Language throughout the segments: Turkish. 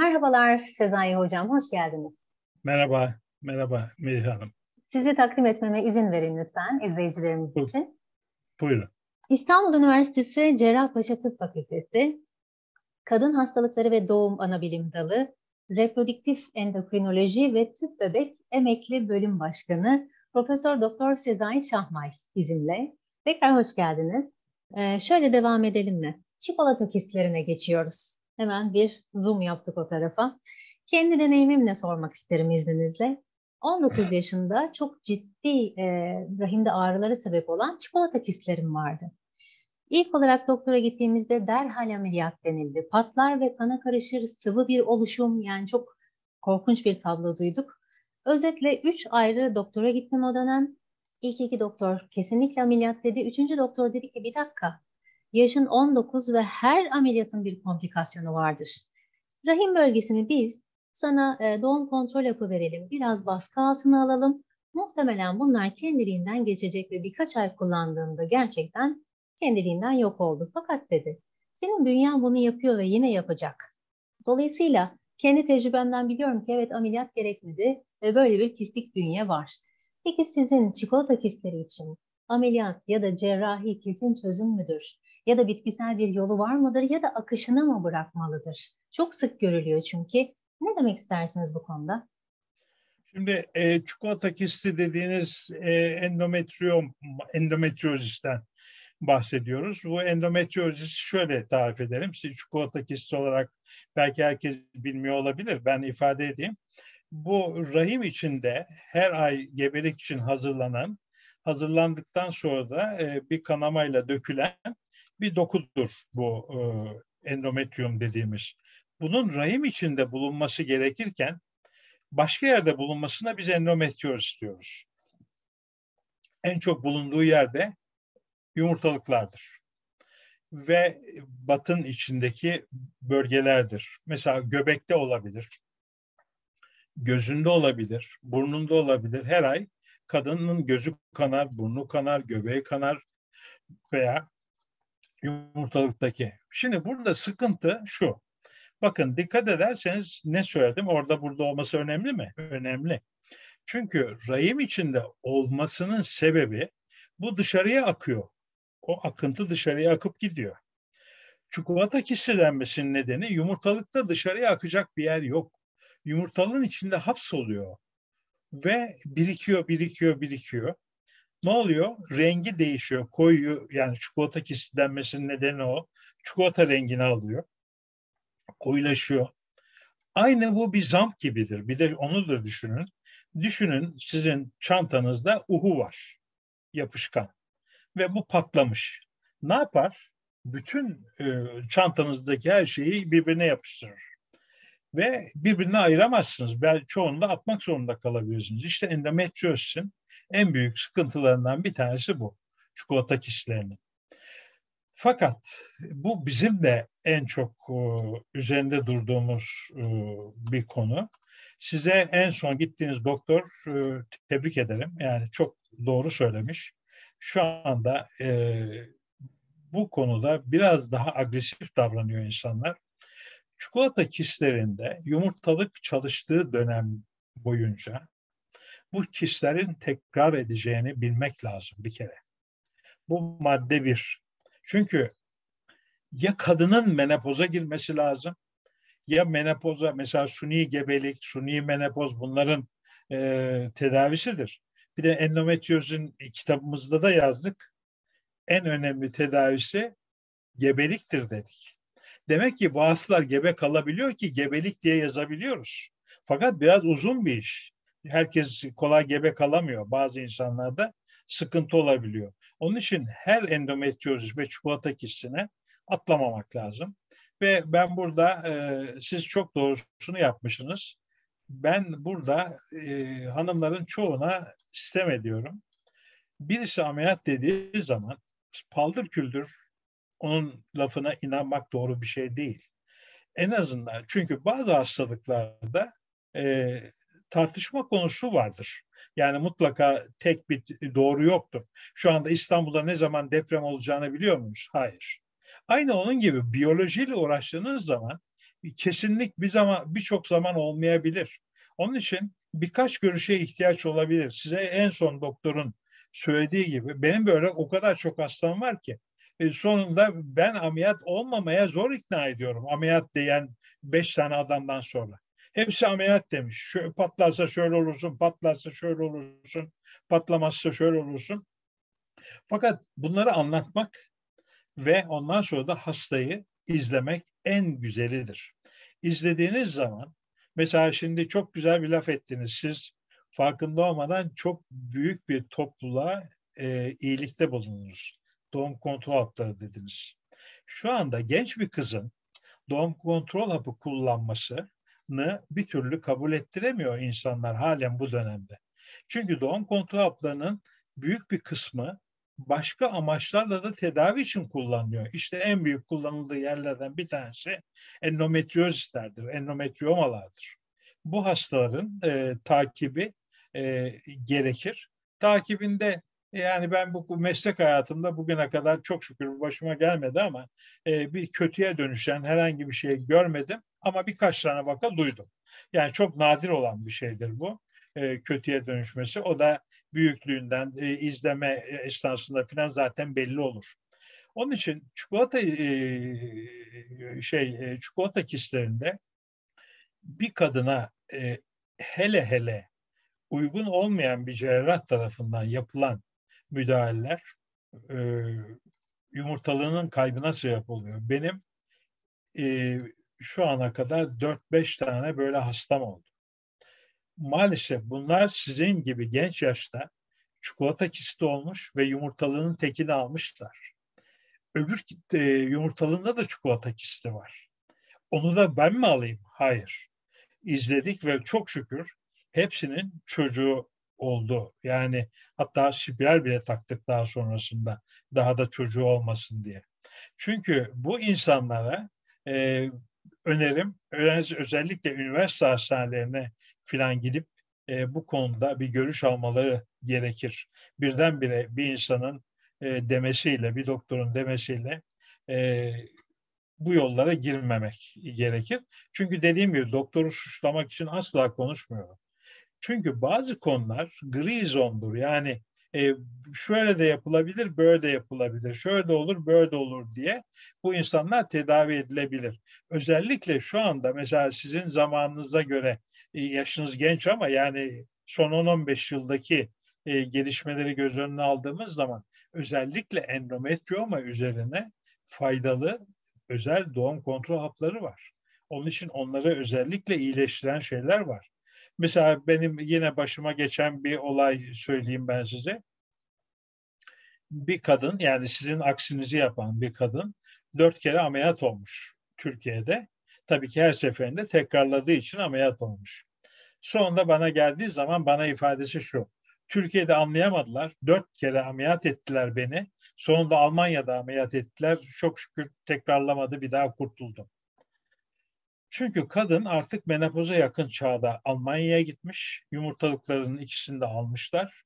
Merhabalar Sezai Hocam, hoş geldiniz. Merhaba, merhaba Melih Hanım. Sizi takdim etmeme izin verin lütfen izleyicilerimiz Bu, için. Buyurun. İstanbul Üniversitesi Cerrahpaşa Tıp Fakültesi, Kadın Hastalıkları ve Doğum Anabilim Dalı, Reproduktif Endokrinoloji ve Tüp Bebek Emekli Bölüm Başkanı Profesör Doktor Sezai Şahmay bizimle. Tekrar hoş geldiniz. Ee, şöyle devam edelim mi? Çikolata kistlerine geçiyoruz. Hemen bir zoom yaptık o tarafa. Kendi deneyimimle sormak isterim izninizle. 19 yaşında çok ciddi e, rahimde ağrıları sebep olan çikolata kistlerim vardı. İlk olarak doktora gittiğimizde derhal ameliyat denildi. Patlar ve kana karışır sıvı bir oluşum yani çok korkunç bir tablo duyduk. Özetle 3 ayrı doktora gittim o dönem. İlk iki doktor kesinlikle ameliyat dedi. Üçüncü doktor dedi ki bir dakika yaşın 19 ve her ameliyatın bir komplikasyonu vardır. Rahim bölgesini biz sana e, doğum kontrol yapı verelim, biraz baskı altına alalım. Muhtemelen bunlar kendiliğinden geçecek ve birkaç ay kullandığında gerçekten kendiliğinden yok oldu. Fakat dedi, senin bünyen bunu yapıyor ve yine yapacak. Dolayısıyla kendi tecrübemden biliyorum ki evet ameliyat gerekmedi ve böyle bir kistik bünye var. Peki sizin çikolata kistleri için ameliyat ya da cerrahi kesin çözüm müdür? Ya da bitkisel bir yolu var mıdır ya da akışına mı bırakmalıdır? Çok sık görülüyor çünkü. Ne demek istersiniz bu konuda? Şimdi e, çikolata kisti dediğiniz e, endometriom, endometriozisten bahsediyoruz. Bu endometriozis şöyle tarif edelim. Siz çikolata kisti olarak belki herkes bilmiyor olabilir. Ben ifade edeyim. Bu rahim içinde her ay gebelik için hazırlanan, hazırlandıktan sonra da e, bir kanamayla dökülen bir dokudur bu e, endometrium dediğimiz. Bunun rahim içinde bulunması gerekirken başka yerde bulunmasına biz endometrioz istiyoruz. En çok bulunduğu yerde yumurtalıklardır ve batın içindeki bölgelerdir. Mesela göbekte olabilir, gözünde olabilir, burnunda olabilir. Her ay kadının gözü kanar, burnu kanar, göbeği kanar veya yumurtalıktaki. Şimdi burada sıkıntı şu. Bakın dikkat ederseniz ne söyledim? Orada burada olması önemli mi? Önemli. Çünkü rahim içinde olmasının sebebi bu dışarıya akıyor. O akıntı dışarıya akıp gidiyor. Çikolata kisilenmesinin nedeni yumurtalıkta dışarıya akacak bir yer yok. Yumurtalığın içinde hapsoluyor ve birikiyor, birikiyor, birikiyor ne oluyor? Rengi değişiyor. Koyu yani çikolata kislenmesinin nedeni o. Çikolata rengini alıyor. Koyulaşıyor. Aynı bu bir zamp gibidir. Bir de onu da düşünün. Düşünün sizin çantanızda uhu var. Yapışkan. Ve bu patlamış. Ne yapar? Bütün e, çantanızdaki her şeyi birbirine yapıştırır. Ve birbirine ayıramazsınız. Ben çoğunu da atmak zorunda kalabilirsiniz. İşte endometriozsin en büyük sıkıntılarından bir tanesi bu. Çikolata kişilerinin. Fakat bu bizim de en çok e, üzerinde durduğumuz e, bir konu. Size en son gittiğiniz doktor e, tebrik ederim. Yani çok doğru söylemiş. Şu anda bu konuda biraz daha agresif davranıyor insanlar. Çikolata kistlerinde yumurtalık çalıştığı dönem boyunca bu kişilerin tekrar edeceğini bilmek lazım bir kere. Bu madde bir. Çünkü ya kadının menopoza girmesi lazım ya menopoza mesela suni gebelik, suni menopoz bunların e, tedavisidir. Bir de endometriozun kitabımızda da yazdık. En önemli tedavisi gebeliktir dedik. Demek ki bu hastalar gebe kalabiliyor ki gebelik diye yazabiliyoruz. Fakat biraz uzun bir iş herkes kolay gebe kalamıyor. Bazı insanlarda sıkıntı olabiliyor. Onun için her endometriozis ve çikolata kistine atlamamak lazım. Ve ben burada e, siz çok doğrusunu yapmışsınız. Ben burada e, hanımların çoğuna sistem ediyorum. Birisi ameliyat dediği zaman paldır küldür onun lafına inanmak doğru bir şey değil. En azından çünkü bazı hastalıklarda e, tartışma konusu vardır. Yani mutlaka tek bir doğru yoktur. Şu anda İstanbul'da ne zaman deprem olacağını biliyor muyuz? Hayır. Aynı onun gibi biyolojiyle uğraştığınız zaman kesinlik bir zaman birçok zaman olmayabilir. Onun için birkaç görüşe ihtiyaç olabilir. Size en son doktorun söylediği gibi benim böyle o kadar çok hastam var ki e, sonunda ben ameliyat olmamaya zor ikna ediyorum. Ameliyat diyen beş tane adamdan sonra. Hepsi ameliyat demiş. Şu, patlarsa şöyle olursun, patlarsa şöyle olursun, patlamazsa şöyle olursun. Fakat bunları anlatmak ve ondan sonra da hastayı izlemek en güzelidir. İzlediğiniz zaman mesela şimdi çok güzel bir laf ettiniz. Siz farkında olmadan çok büyük bir topluluğa e, iyilikte bulundunuz. Doğum kontrol hapları dediniz. Şu anda genç bir kızın doğum kontrol hapı kullanmasını bir türlü kabul ettiremiyor insanlar halen bu dönemde. Çünkü doğum kontrol haplarının büyük bir kısmı başka amaçlarla da tedavi için kullanılıyor. İşte en büyük kullanıldığı yerlerden bir tanesi endometriozislerdir, endometriomalardır. Bu hastaların e, takibi e, gerekir. Takibinde yani ben bu, meslek hayatımda bugüne kadar çok şükür başıma gelmedi ama e, bir kötüye dönüşen herhangi bir şey görmedim ama birkaç tane vaka duydum. Yani çok nadir olan bir şeydir bu e, kötüye dönüşmesi. O da büyüklüğünden e, izleme esnasında falan zaten belli olur. Onun için çikolata e, şey e, çikolata kistlerinde bir kadına e, hele hele uygun olmayan bir cerrah tarafından yapılan müdahaleler e, yumurtalığının kaybına sebep oluyor. Benim e, şu ana kadar 4-5 tane böyle hastam oldu maalesef bunlar sizin gibi genç yaşta çikolata kisti olmuş ve yumurtalığının tekini almışlar. Öbür e, yumurtalığında da çikolata kisti var. Onu da ben mi alayım? Hayır. İzledik ve çok şükür hepsinin çocuğu oldu. Yani hatta spiral bile taktık daha sonrasında. Daha da çocuğu olmasın diye. Çünkü bu insanlara e, önerim özellikle üniversite hastanelerine filan gidip e, bu konuda bir görüş almaları gerekir. Birdenbire bir insanın e, demesiyle, bir doktorun demesiyle e, bu yollara girmemek gerekir. Çünkü dediğim gibi doktoru suçlamak için asla konuşmuyorum. Çünkü bazı konular gri zondur. Yani e, şöyle de yapılabilir, böyle de yapılabilir, şöyle de olur, böyle de olur diye bu insanlar tedavi edilebilir. Özellikle şu anda mesela sizin zamanınıza göre e, yaşınız genç ama yani son 10-15 yıldaki e, gelişmeleri göz önüne aldığımız zaman özellikle endometrioma üzerine faydalı özel doğum kontrol hapları var. Onun için onları özellikle iyileştiren şeyler var. Mesela benim yine başıma geçen bir olay söyleyeyim ben size. Bir kadın yani sizin aksinizi yapan bir kadın dört kere ameliyat olmuş Türkiye'de. Tabii ki her seferinde tekrarladığı için ameliyat olmuş. Sonunda bana geldiği zaman bana ifadesi şu. Türkiye'de anlayamadılar. Dört kere ameliyat ettiler beni. Sonunda Almanya'da ameliyat ettiler. Çok şükür tekrarlamadı bir daha kurtuldum. Çünkü kadın artık menopoza yakın çağda Almanya'ya gitmiş. Yumurtalıklarının ikisini de almışlar.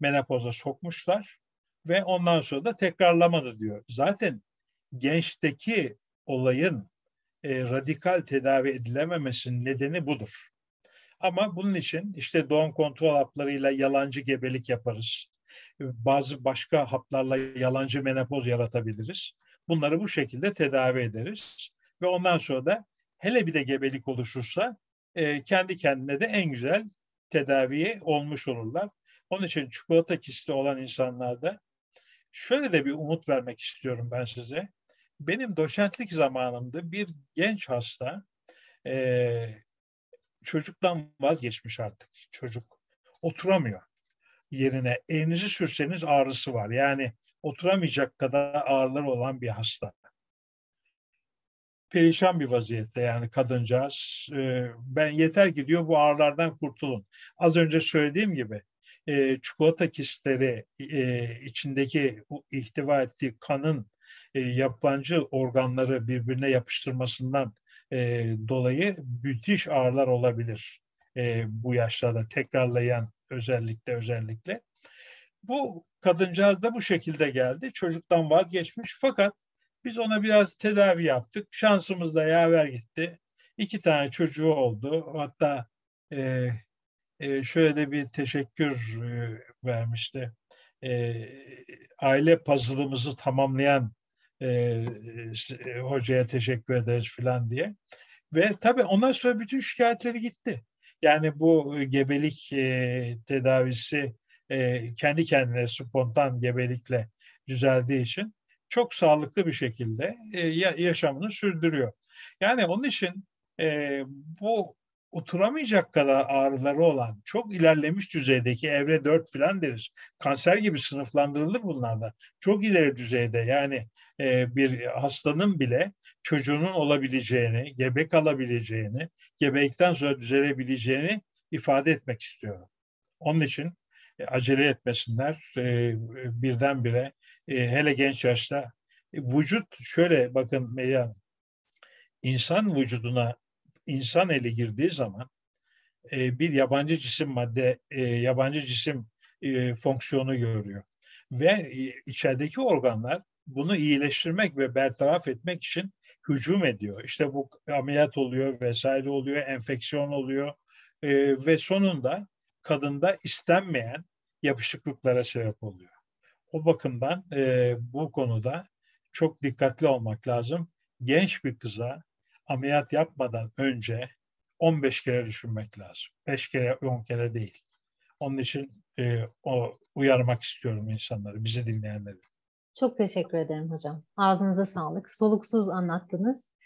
Menopoza sokmuşlar. Ve ondan sonra da tekrarlamadı diyor. Zaten gençteki olayın e, radikal tedavi edilememesinin nedeni budur. Ama bunun için işte doğum kontrol haplarıyla yalancı gebelik yaparız. Bazı başka haplarla yalancı menopoz yaratabiliriz. Bunları bu şekilde tedavi ederiz. Ve ondan sonra da hele bir de gebelik oluşursa e, kendi kendine de en güzel tedaviye olmuş olurlar. Onun için çikolata kisti olan insanlarda şöyle de bir umut vermek istiyorum ben size. Benim doçentlik zamanımda bir genç hasta e, çocuktan vazgeçmiş artık. Çocuk oturamıyor yerine. Elinizi sürseniz ağrısı var. Yani oturamayacak kadar ağrıları olan bir hasta. Perişan bir vaziyette yani kadıncağız. Ee, ben yeter ki diyor bu ağrılardan kurtulun. Az önce söylediğim gibi e, çikolata kistleri e, içindeki ihtiva ettiği kanın e, yabancı organları birbirine yapıştırmasından e, dolayı müthiş ağrılar olabilir bu yaşlarda tekrarlayan özellikle özellikle. Bu kadıncağız da bu şekilde geldi. Çocuktan vazgeçmiş fakat biz ona biraz tedavi yaptık. Şansımız da yaver gitti. İki tane çocuğu oldu. Hatta e, e, şöyle bir teşekkür e, vermişti. E, aile puzzle'ımızı tamamlayan e, e, hocaya teşekkür ederiz filan diye. Ve tabii ondan sonra bütün şikayetleri gitti. Yani bu gebelik e, tedavisi e, kendi kendine spontan gebelikle düzeldiği için çok sağlıklı bir şekilde e, yaşamını sürdürüyor. Yani onun için e, bu oturamayacak kadar ağrıları olan çok ilerlemiş düzeydeki evre 4 falan deriz. Kanser gibi sınıflandırılır bunlarda. Çok ileri düzeyde yani e, bir hastanın bile çocuğunun olabileceğini, gebe kalabileceğini, gebelikten sonra düzelebileceğini ifade etmek istiyorum. Onun için e, acele etmesinler e, birdenbire e, hele genç yaşta. E, vücut şöyle bakın Meryem, insan vücuduna insan eli girdiği zaman e, bir yabancı cisim madde, e, yabancı cisim e, fonksiyonu görüyor. Ve e, içerideki organlar bunu iyileştirmek ve bertaraf etmek için hücum ediyor. İşte bu ameliyat oluyor vesaire oluyor, enfeksiyon oluyor e, ve sonunda kadında istenmeyen yapışıklıklara sebep oluyor. O bakımdan e, bu konuda çok dikkatli olmak lazım. Genç bir kıza ameliyat yapmadan önce 15 kere düşünmek lazım. 5 kere, 10 kere değil. Onun için e, o uyarmak istiyorum insanları, bizi dinleyenleri. Çok teşekkür ederim hocam. Ağzınıza sağlık. Soluksuz anlattınız.